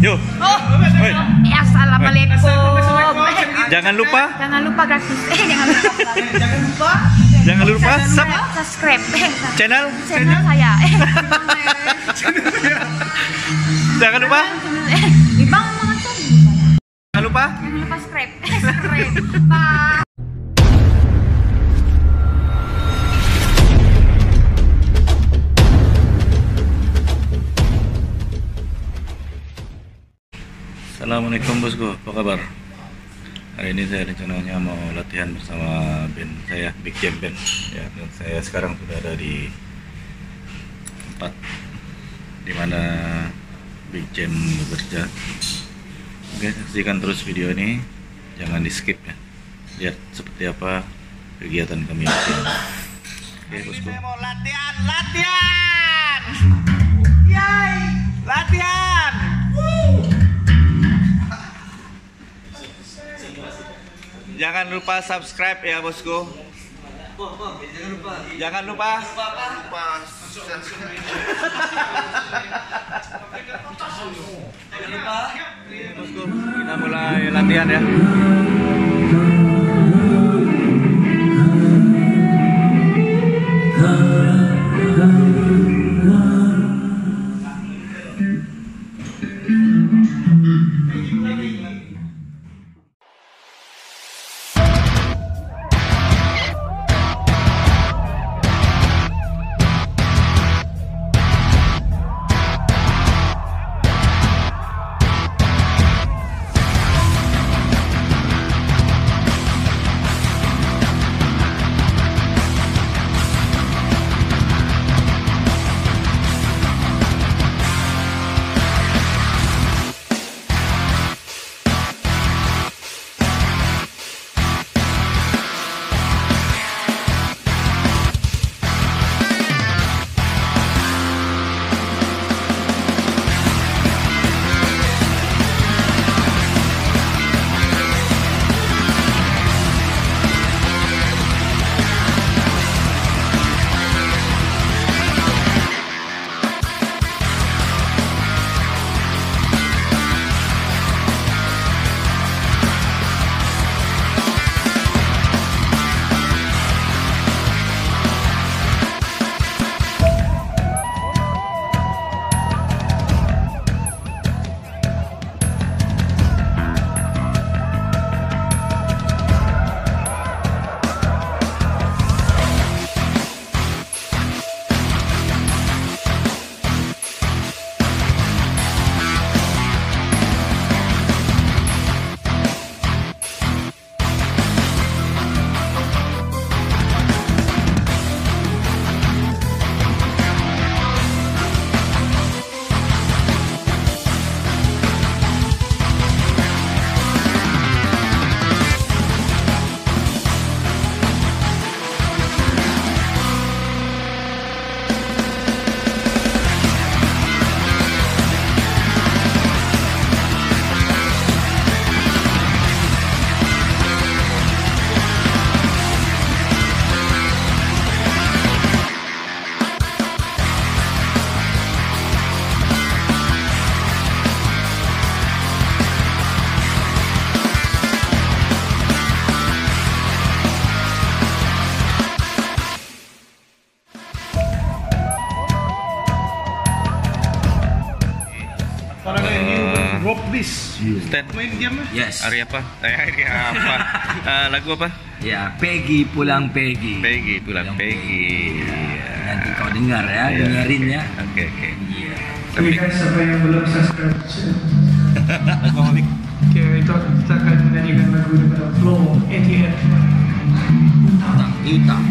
Yuk. Oh, eh, assalamualaikum. Jangan lupa, Jangan lupa gratis. Eh, jangan lupa. jangan lupa. jangan lupa sub subscribe channel. channel saya. Jangan lupa, Assalamualaikum bosku, apa kabar? Hari ini saya rencananya mau latihan bersama band saya, Big Jam Band. Ya, dan saya sekarang sudah ada di tempat di mana Big Jam bekerja. Oke, saksikan terus video ini, jangan di skip ya. Lihat seperti apa kegiatan kami di sini. Oke, bosku. Saya mau latihan, latihan. Yay, latihan. Jangan lupa subscribe ya bosku. Jangan lupa. Bosku, kita mulai latihan ya. Rock this. Stan, Main game lah. Yes. hari apa? Eh, hari apa? Eh, lagu apa? Ya, Peggy pulang Peggy. Peggy, pulang Peggy. Ya, Nanti kau dengar ya, Iya. dengerin ya. Oke, oke. Iya. Oke guys, siapa yang belum subscribe? Oke, itu kita akan menyanyikan lagu daripada Flow 88 Utang, utang.